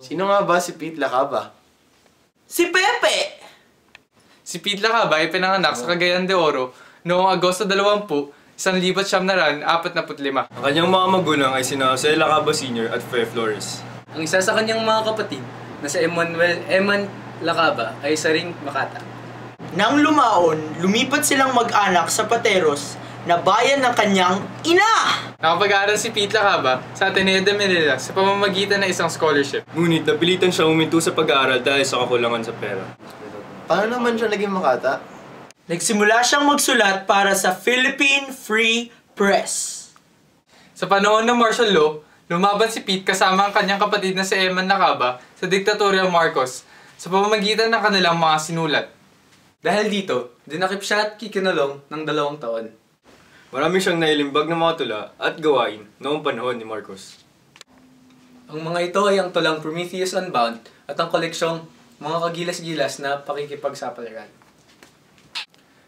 Sino nga ba si Pete Lacaba? Si Pepe! Si Pete Lacaba ay pinanganak sa Cagayan de Oro noong Agosto 20, 1945. Ang kanyang mga magulang ay sina Jose Lacaba Sr. at Fe Flores. Ang isa sa kanyang mga kapatid na si Emmanuel Eman Lacaba ay isa ring Makata. Nang lumaon, lumipat silang mag-anak sa Pateros na bayan ng kanyang ina! Nakapag-aaral si Pete Lacaba sa Ateneo de Manila sa pamamagitan ng isang scholarship. Ngunit napilitan siya huminto sa pag-aaral dahil sa kakulangan sa pera. Paano naman siya naging makata? Nagsimula siyang magsulat para sa Philippine Free Press. Sa panahon ng martial law, lumaban si Pete kasama ang kanyang kapatid na si Eman Lacaba sa diktatorya Marcos sa pamamagitan ng kanilang mga sinulat. Dahil dito, dinakip siya at kikinulong ng dalawang taon. Marami siyang nailimbag ng mga tula at gawain noong panahon ni Marcos. Ang mga ito ay ang tulang Prometheus Unbound at ang koleksyong mga kagilas-gilas na pakikipagsapalaran.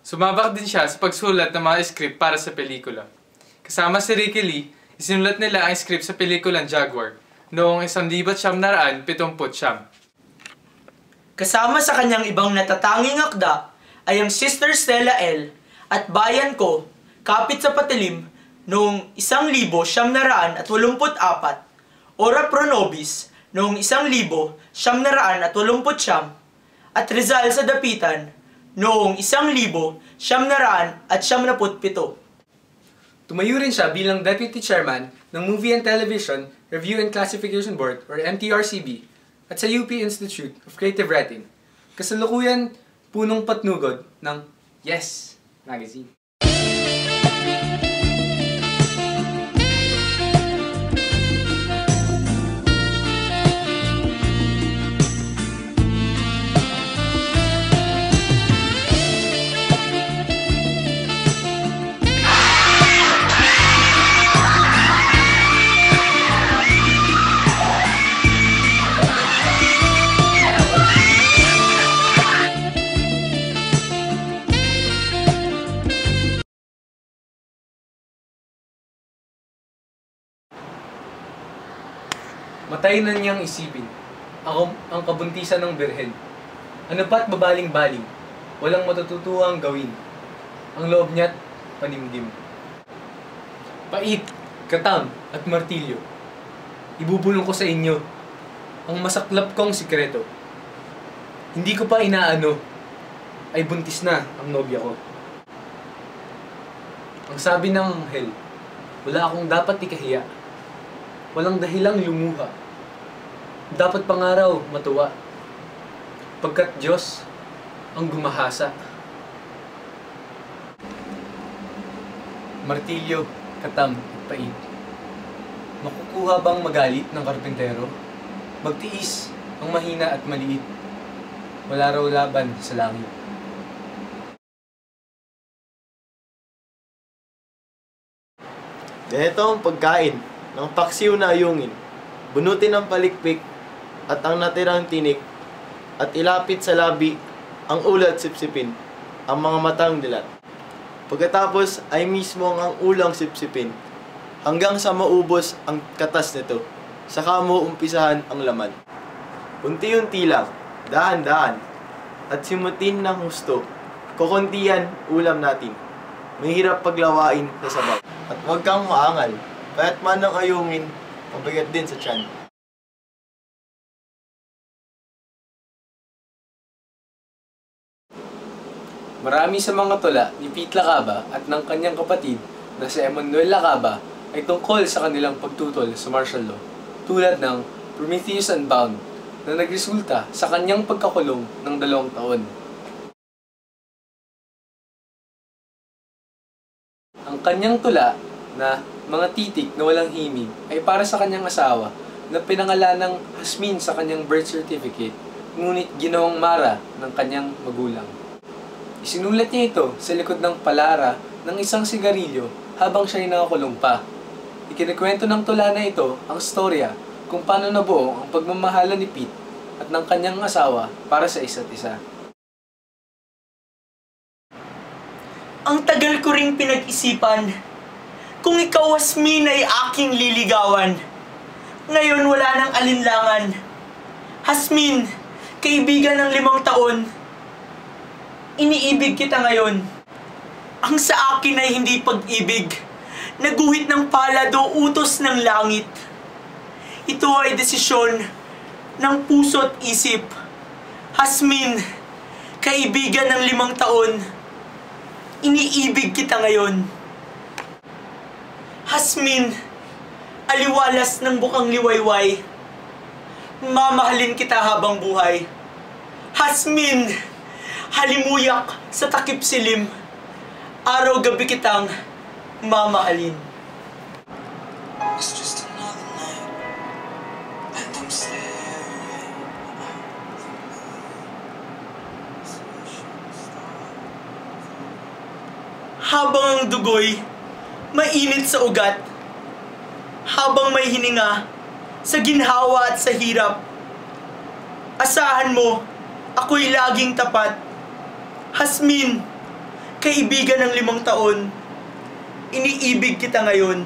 Sumabak din siya sa pagsulat ng mga script para sa pelikula. Kasama si Ricky Lee, isinulat nila ang script sa pelikulang Jaguar noong 1979. Kasama sa kanyang ibang natatanging akda ay ang Sister Stella L. at Bayan Ko, Kapit sa Patilim, noong 1984, Ora Pro Nobis, noong 1989, at Rizal sa Dapitan, noong 1997. Tumayo rin siya bilang Deputy Chairman ng Movie and Television Review and Classification Board or MTRCB at sa UP Institute of Creative Writing. Kasalukuyan punong patnugod ng Yes Magazine. Matay na niyang isipin. Ako ang kabuntisan ng birhen. Ano pa't babaling-baling, walang matututuang gawin. Ang loob niya't panimdim. Pait, katam, at martilyo. Ibubulong ko sa inyo ang masaklap kong sikreto. Hindi ko pa inaano, ay buntis na ang nobya ko. Ang sabi ng anghel, wala akong dapat ikahiya. Walang dahilang lumuha. Dapat pangaraw matuwa. Pagkat Diyos ang gumahasa. Martilyo, katam, at pait. Makukuha bang magalit ng karpintero? Magtiis ang mahina at maliit. Wala raw laban sa langit. Ganito ang pagkain ng paksiw na ayungin. Bunutin ang palikpik at ang natirang tinik at ilapit sa labi ang ulat sipsipin, ang mga matang dilat. Pagkatapos ay mismo ang ulang sipsipin hanggang sa maubos ang katas nito. Saka mo umpisahan ang laman. Unti-unti lang, dahan-dahan, at simutin ng husto. Kukuntihan ulam natin. Mahirap paglawain sa sabaw. At huwag kang maangal. Kahit man ang ayungin, mabigat din sa tiyan. Marami sa mga tula ni Pete Lacaba at ng kanyang kapatid na si Emmanuel Lacaba ay tungkol sa kanilang pagtutol sa martial law, tulad ng Prometheus Unbound na nagresulta sa kanyang pagkakulong ng dalawang taon. Ang kanyang tula na mga titik na walang himig ay para sa kanyang asawa na pinangalan ng Hasmin sa kanyang birth certificate, ngunit ginawang Mara ng kanyang magulang. Isinulat niya ito sa likod ng palara ng isang sigarilyo habang siya ay nakakulong pa. Ikinikwento ng tula na ito ang storya kung paano nabuo ang pagmamahala ni Pete at ng kanyang asawa para sa isa't isa. Ang tagal ko ring pinag-isipan. Kung ikaw, Asmin, ay aking liligawan. Ngayon wala nang alinlangan. Hasmin, kaibigan ng limang taon, iniibig kita ngayon. Ang sa akin ay hindi pag-ibig, naguhit ng palad o utos ng langit. Ito ay desisyon ng puso at isip. Hasmin, kaibigan ng limang taon, iniibig kita ngayon. Hasmin, aliwalas ng bukang liwayway, mamahalin kita habang buhay. Hasmin, halimuyak sa takip silim, araw-gabi kitang mamahalin. It's just another night, and I'm staring Habang ang dugoy, mainit sa ugat, habang may hininga, sa ginhawa at sa hirap. Asahan mo, ako'y laging tapat. Hasmin, kaibigan ng limang taon, iniibig kita ngayon.